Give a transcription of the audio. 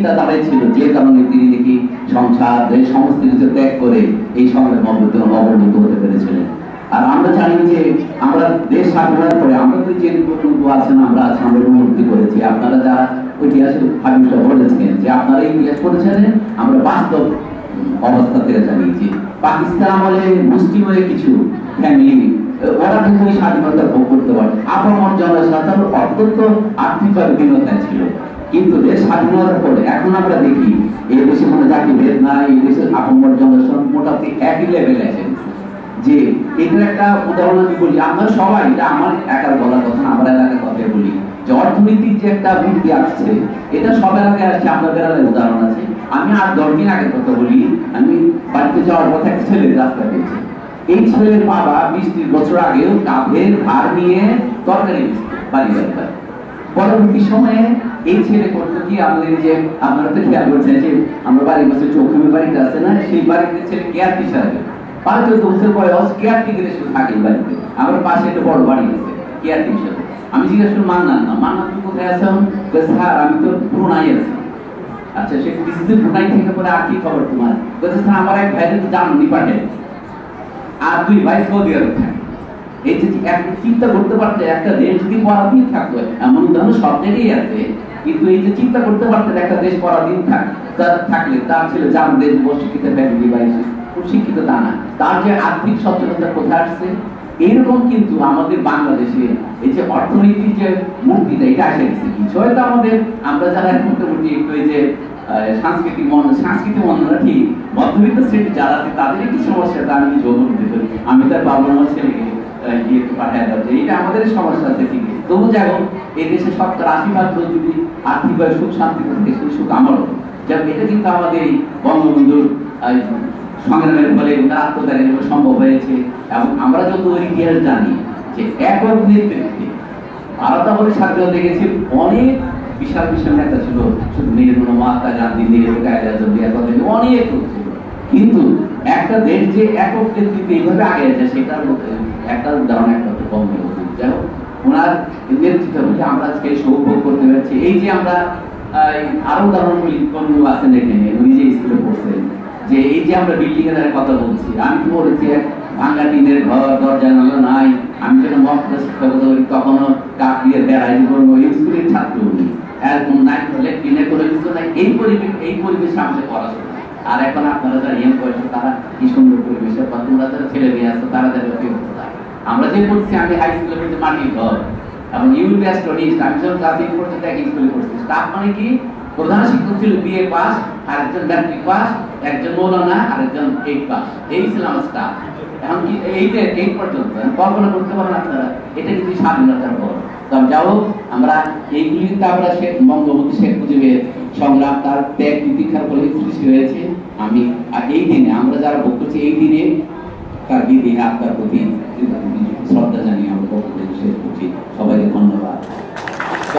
চিন্তা তারাই ছিল, যে কারণে তিনি দেখি সংসার দেশ সমস্ত কিছু ত্যাগ করে এই সংগ্রামে অবলম্বিত হতে পেরেছিলেন। আর আমরা জানি যে আমরা দেশ স্বাধীনতার পরে আমরা তো যে লোক আছেন আমরা আছি আমরা উন্নতি করেছি। আপনারা যারা ঐতিহাসিক হাবিবটা বলেছেন যে আপনারা ইতিহাস পড়েছেন, আমরা বাস্তব অবস্থা থেকে জানিয়েছি। পাকিস্তান আমলে মুসলিম হয়ে কিছু ফ্যামিলি ওরা কিন্তু স্বাধীনতা ভোগ করতে পারে। আপামর জনসাধারণ অত্যন্ত আর্থিকভাবে বিনতায় ছিল। কিন্তু দেশ স্বাধীনতার পরে এখন আমরা দেখি, এই দেশে কোনো জাতি ভেদ নাই, এই দেশের আপামর জনসাধারণ মোটামুটি একই লেভেলে আছে। যে এটার একটা উদাহরণ আমি বলি, আমরা সবাই, এটা আমার একার বলার কথা, আমার এলাকার কথা বলি, যে অর্থনীতির যে একটা বৃদ্ধি আসছে, এটা সব এলাকায় আসছে আপনাদের এলাকায় উদাহরণ আছে। আমি আর দশ দিন আগের কথা বলি, আমি বাড়িতে যাওয়ার পথে একটা ছেলে রাস্তা পেয়েছি। এই ছেলের বাবা বিশ, ত্রিশ বছর আগেও কাঁধের ভার নিয়ে তরকারি বাড়ি বাড়ি। পরবর্তী সময়ে এই ছেলে করতো কি আমাদের যে, আপনারা তো খেয়াল করছেন যে আমরা বাড়ির পাশে চৌখামি বাড়িটা আছে না, সেই বাড়িতে ছেলে কেয়ার টিচার পাঁচ চোদ্দ বছর বয়স কেয়ার টিচার শুধু থাকে বাড়িতে। আমার পাশে একটা বড় বাড়ি আছে কেয়ার টিচার আমি জিজ্ঞাসা করি মান্নান না মান্নান তুমি কোথায় আছো? স্যার, আমি তো ব্রুনাই আছি। আচ্ছা সে কিছুদিন ব্রুনাই থেকে পরে আর কি খবর তোমার? স্যার, আমার এক ভাই তো জার্মানি পাঠে আর দুই ভাই সৌদি আরব থাকে। এই যে একটা চিন্তা করতে পারতে একটা দেশ যদি পরাধীন থাকতো, এমন উদাহরণ সব জায়গায় আছে, কিন্তু এই যে চিন্তা করতে পারতেন একটা দেশ পরাধীন থাক থাকলে তার যার দেশ ফ্যামিলি বা শিক্ষিত তা না। তার যে আর্থিক সচেতনতা কোথায় আসছে? কিন্তু আমাদের বাংলাদেশে এই যে অর্থনীতির যে এটা আসে গেছে। কিছু হয়তো আমাদের আমরা যারা মোটামুটি একটু এই যে সাংস্কৃতিক মন সাংস্কৃতিক মনরা ঠিক, মধ্যবিত্ত শ্রেণি যারা আছে তাদের একটু সমস্যাটা আমি যোগ করতে আমি তার বাবা মার ছেলেকে আত্মত্যাগের সম্ভব হয়েছে। এবং আমরা যত ইতিহাস জানি, যে একক নেতৃত্বে ভারত আমাদের স্বাধীনতা দেখেছি, অনেক বিশাল বিশাল নেতা ছিল। শুধু গান্ধী, নেহরু কায়দা অনেক লোক ছিল। কিন্তু একটা দেশ যে একক নেতৃত্বে এইভাবে আগে আছে, সেটার একটা উদাহরণ, একটা হচ্ছে বঙ্গবন্ধু। যাই হোক, ওনার নেতৃত্ব বলে আমরা আজকে সৌভোগ করতে পারছি এই যে আমরা আরও উদাহরণ বলি আছেন এখানে উনি যে স্কুলে পড়ছেন, যে এই যে আমরা বিল্ডিং এর কথা বলছি, আমি তো বলেছি ভাঙ্গা টিনের ঘর, দরজা নাই, আমি যখন মক্কা শিক্ষকতা করি তখনও কাপ বেড়াই করব স্কুলের ছাত্র উনি। এরকম নাই হলে কিছু নাই। এই পরিবেশ, এই পরিবেশে আমাদের পড়াশোনা। আর এখন আপনারা যারা ইয়ং বয়সে, তারা কি সুন্দর পরিবেশে বা তোমরা যারা ছেলে মেয়ে আসতো তারা যারা কি আমরা যে পড়ছি, আমি হাই স্কুলে পড়ছি মাটির ঘর। এবং ইউনিভার্স স্টাডিজ আমি যখন ক্লাস এইট পড়ছি এক স্কুলে পড়ছি। স্টাফ মানে কি? প্রধান শিক্ষক ছিল বিএ পাস আর একজন ম্যাট্রিক পাস একজন মৌলানা আর একজন এইট পাস এই ছিল আমার স্টাফ এখন কি? এইটা এইট পর্যন্ত কল্পনা করতে পারেন আপনারা, এটা কিন্তু স্বাধীনতার পর তবে যাও আমরা এইগুলি কিন্তু আমরা শেখ বঙ্গবন্ধু শেখ মুজিবের সংগ্রাম তার ত্যাগ প্রতীক্ষার ফলে সৃষ্টি হয়েছে। আমি আর এই দিনে, আমরা যারা ভোগ করছি, এই দিনে তার দিদি আত্মার প্রতি শ্রদ্ধা জানিয়ে আমরা শেষ করছি। সবাইকে ধন্যবাদ।